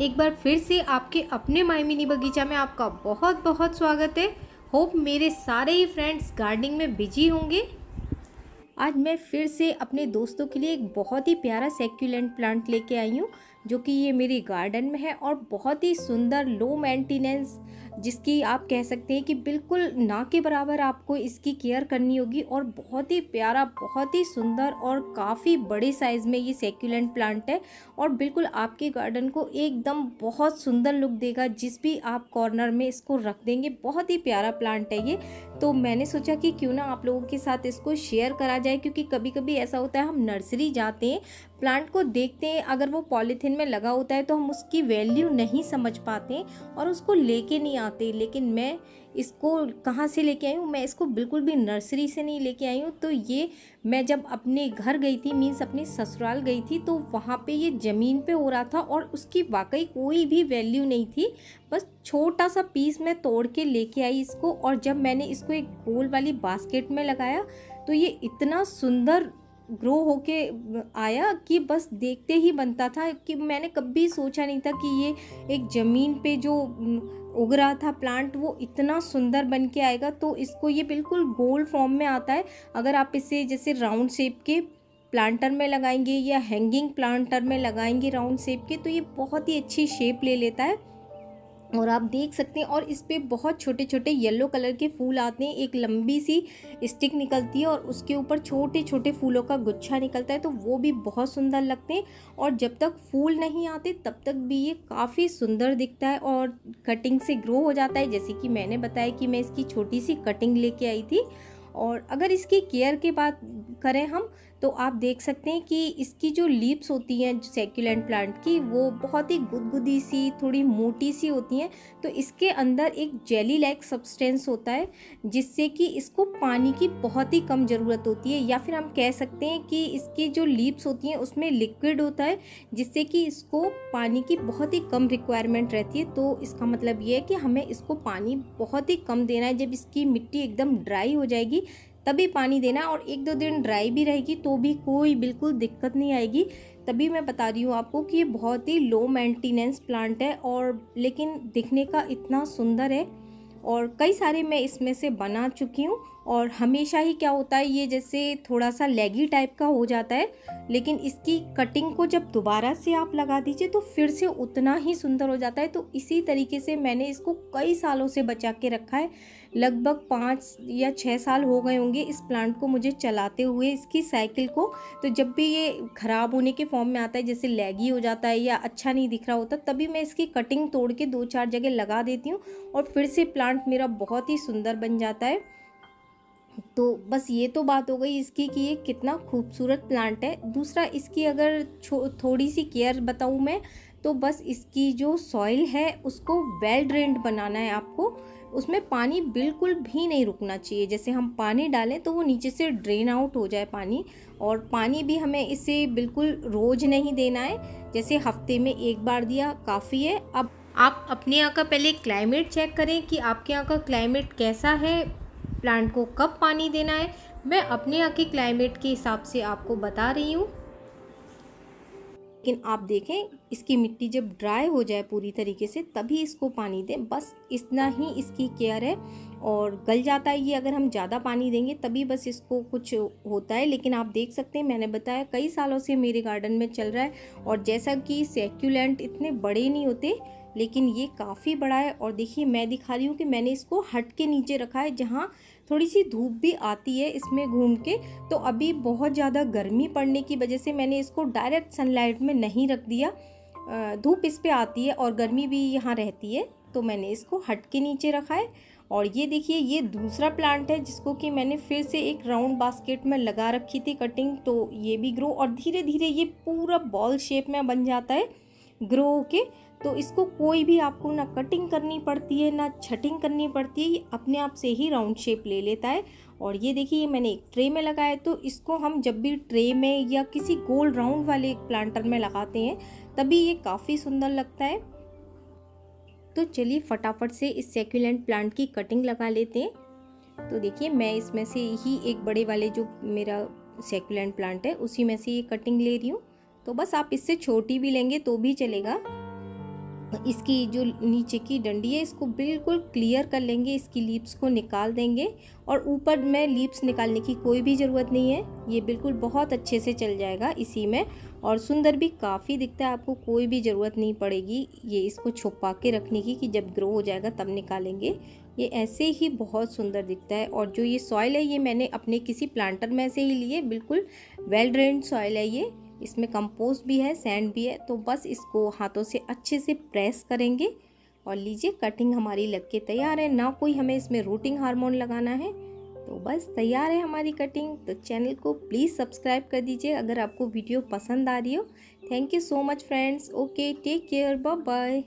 एक बार फिर से आपके अपने माई मिनी बगीचा में आपका बहुत बहुत स्वागत है। होप मेरे सारे ही फ्रेंड्स गार्डनिंग में बिज़ी होंगे। आज मैं फिर से अपने दोस्तों के लिए एक बहुत ही प्यारा सेक्यूलेंट प्लांट लेके आई हूँ, जो कि ये मेरी गार्डन में है और बहुत ही सुंदर लो मेंटेनेंस जिसकी आप कह सकते हैं कि बिल्कुल ना के बराबर आपको इसकी केयर करनी होगी और बहुत ही प्यारा, बहुत ही सुंदर और काफ़ी बड़े साइज़ में ये सेक्यूलेंट प्लांट है और बिल्कुल आपके गार्डन को एकदम बहुत सुंदर लुक देगा। जिस भी आप कॉर्नर में इसको रख देंगे, बहुत ही प्यारा प्लांट है ये। तो मैंने सोचा कि क्यों ना आप लोगों के साथ इसको शेयर करा जाए, क्योंकि कभी कभी ऐसा होता है हम नर्सरी जाते हैं प्लांट को देखते हैं, अगर वो पॉलीथीन में लगा होता है तो हम उसकी वैल्यू नहीं समझ पाते और उसको लेके नहीं आते लेकिन मैं इसको कहाँ से लेके आई हूँ? मैं इसको बिल्कुल भी नर्सरी से नहीं लेके आई हूँ। तो ये मैं जब अपने घर गई थी मीन्स अपने ससुराल गई थी तो वहाँ पे ये ज़मीन पे हो रहा था और उसकी वाकई कोई भी वैल्यू नहीं थी। बस छोटा सा पीस मैं तोड़ के लेके आई इसको और जब मैंने इसको एक गोल वाली बास्केट में लगाया तो ये इतना सुंदर ग्रो होके आया कि बस देखते ही बनता था कि मैंने कभी सोचा नहीं था कि ये एक ज़मीन पे जो उग रहा था प्लांट वो इतना सुंदर बन के आएगा। तो इसको ये बिल्कुल गोल फॉर्म में आता है। अगर आप इसे जैसे राउंड शेप के प्लांटर में लगाएँगे या हैंगिंग प्लांटर में लगाएँगे राउंड शेप के तो ये बहुत ही अच्छी शेप ले लेता है। और आप देख सकते हैं, और इस पर बहुत छोटे छोटे येलो कलर के फूल आते हैं। एक लंबी सी स्टिक निकलती है और उसके ऊपर छोटे छोटे फूलों का गुच्छा निकलता है तो वो भी बहुत सुंदर लगते हैं। और जब तक फूल नहीं आते, तब तक भी ये काफ़ी सुंदर दिखता है और कटिंग से ग्रो हो जाता है। जैसे कि मैंने बताया कि मैं इसकी छोटी सी कटिंग लेके आई थी। और अगर इसकी केयर के बात करें हम तो आप देख सकते हैं कि इसकी जो लीप्स होती हैं सेक्यूलेंट प्लांट की, वो बहुत ही गुदगुदी सी, थोड़ी मोटी सी होती हैं। तो इसके अंदर एक जेली लाइक सब्सटेंस होता है, जिससे कि इसको पानी की बहुत ही कम ज़रूरत होती है। या फिर हम कह सकते हैं कि इसकी जो लीप्स होती हैं, उसमें लिक्विड होता है, जिससे कि इसको पानी की बहुत ही कम रिक्वायरमेंट रहती है। तो इसका मतलब ये है कि हमें इसको पानी बहुत ही कम देना है। जब इसकी मिट्टी एकदम ड्राई हो जाएगी तभी पानी देना और एक दो दिन ड्राई भी रहेगी तो भी कोई बिल्कुल दिक्कत नहीं आएगी। तभी मैं बता रही हूँ आपको कि ये बहुत ही लो मेंटेनेंस प्लांट है और लेकिन दिखने का इतना सुंदर है और कई सारे मैं इसमें से बना चुकी हूँ। और हमेशा ही क्या होता है, ये जैसे थोड़ा सा लेगी टाइप का हो जाता है, लेकिन इसकी कटिंग को जब दोबारा से आप लगा दीजिए तो फिर से उतना ही सुंदर हो जाता है। तो इसी तरीके से मैंने इसको कई सालों से बचा के रखा है। लगभग पाँच या छः साल हो गए होंगे इस प्लांट को मुझे चलाते हुए, इसकी साइकिल को। तो जब भी ये ख़राब होने के फॉर्म में आता है, जैसे लेगी हो जाता है या अच्छा नहीं दिख रहा होता, तभी मैं इसकी कटिंग तोड़ के दो चार जगह लगा देती हूँ और फिर से प्लांट मेरा बहुत ही सुंदर बन जाता है। तो बस ये तो बात हो गई इसकी कि ये कितना खूबसूरत प्लांट है। दूसरा, इसकी अगर थोड़ी सी केयर बताऊँ मैं तो बस इसकी जो सॉइल है, उसको वेल ड्रेंड बनाना है आपको। उसमें पानी बिल्कुल भी नहीं रुकना चाहिए। जैसे हम पानी डालें तो वो नीचे से ड्रेन आउट हो जाए पानी, और पानी भी हमें इसे बिल्कुल रोज़ नहीं देना है। जैसे हफ़्ते में एक बार दिया, काफ़ी है। अब आप अपने यहाँ का पहले क्लाइमेट चेक करें कि आपके यहाँ का क्लाइमेट कैसा है। प्लांट को कब पानी देना है, मैं अपने यहाँ के क्लाइमेट के हिसाब से आपको बता रही हूँ। लेकिन आप देखें, इसकी मिट्टी जब ड्राई हो जाए पूरी तरीके से, तभी इसको पानी दें। बस इतना ही इसकी केयर है और गल जाता है ये अगर हम ज़्यादा पानी देंगे, तभी बस इसको कुछ होता है। लेकिन आप देख सकते हैं, मैंने बताया कई सालों से मेरे गार्डन में चल रहा है और जैसा कि सेक्यूलेंट इतने बड़े नहीं होते, लेकिन ये काफ़ी बड़ा है। और देखिए, मैं दिखा रही हूँ कि मैंने इसको हट के नीचे रखा है, जहाँ थोड़ी सी धूप भी आती है इसमें घूम के तो अभी बहुत ज़्यादा गर्मी पड़ने की वजह से मैंने इसको डायरेक्ट सनलाइट में नहीं रख दिया। धूप इस पर आती है और गर्मी भी यहाँ रहती है तो मैंने इसको हट के नीचे रखा है। और ये देखिए, ये दूसरा प्लांट है जिसको कि मैंने फिर से एक राउंड बास्केट में लगा रखी थी कटिंग तो ये भी ग्रो और धीरे धीरे ये पूरा बॉल शेप में बन जाता है। ग्रो के तो इसको कोई भी आपको ना कटिंग करनी पड़ती है, ना छटिंग करनी पड़ती है, ये अपने आप से ही राउंड शेप ले लेता है। और ये देखिए, ये मैंने एक ट्रे में लगाया तो इसको हम जब भी ट्रे में या किसी गोल राउंड वाले प्लांटर में लगाते हैं, तभी ये काफ़ी सुंदर लगता है। तो चलिए फटाफट से इस सेक्यूलेंट प्लांट की कटिंग लगा लेते हैं। तो देखिए, मैं इसमें से ही एक बड़े वाले जो मेरा सेक्यूलेंट प्लांट है, उसी में से ये कटिंग ले रही हूँ। तो बस आप इससे छोटी भी लेंगे तो भी चलेगा। इसकी जो नीचे की डंडी है, इसको बिल्कुल क्लियर कर लेंगे, इसकी लीप्स को निकाल देंगे। और ऊपर में लीप्स निकालने की कोई भी ज़रूरत नहीं है, ये बिल्कुल बहुत अच्छे से चल जाएगा इसी में। और सुंदर भी काफ़ी दिखता है, आपको कोई भी ज़रूरत नहीं पड़ेगी ये इसको छुपा के रखने की कि जब ग्रो हो जाएगा तब निकालेंगे। ये ऐसे ही बहुत सुंदर दिखता है। और जो ये सॉइल है, ये मैंने अपने किसी प्लांटर में से ही लिए बिल्कुल वेल ड्रेन सॉइल है ये। इसमें कंपोस्ट भी है, सैंड भी है तो बस इसको हाथों से अच्छे से प्रेस करेंगे और लीजिए कटिंग हमारी लग के तैयार है, ना कोई हमें इसमें रूटिंग हार्मोन लगाना है। तो बस तैयार है हमारी कटिंग तो चैनल को प्लीज़ सब्सक्राइब कर दीजिए अगर आपको वीडियो पसंद आ रही हो। Thank you so much friends, okay, take care bye bye